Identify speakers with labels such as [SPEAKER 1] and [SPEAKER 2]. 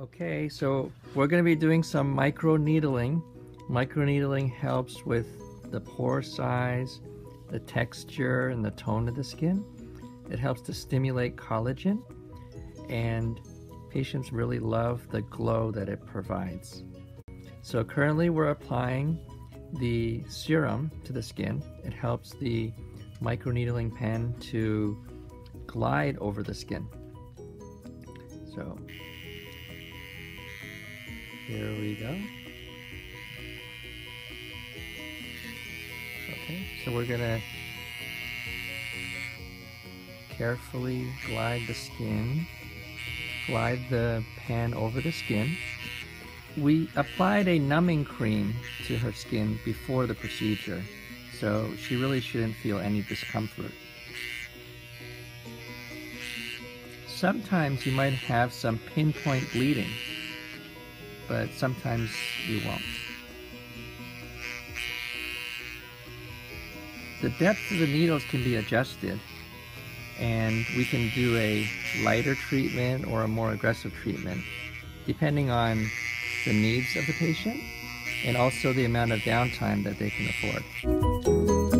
[SPEAKER 1] Okay, so we're going to be doing some micro needling. Micro needling helps with the pore size, the texture, and the tone of the skin. It helps to stimulate collagen, and patients really love the glow that it provides. So currently we're applying the serum to the skin. It helps the microneedling pen to glide over the skin. So here we go. Okay, so we're gonna carefully glide the skin, glide the pan over the skin. We applied a numbing cream to her skin before the procedure, so she really shouldn't feel any discomfort. Sometimes you might have some pinpoint bleeding but sometimes you won't. The depth of the needles can be adjusted and we can do a lighter treatment or a more aggressive treatment depending on the needs of the patient and also the amount of downtime that they can afford.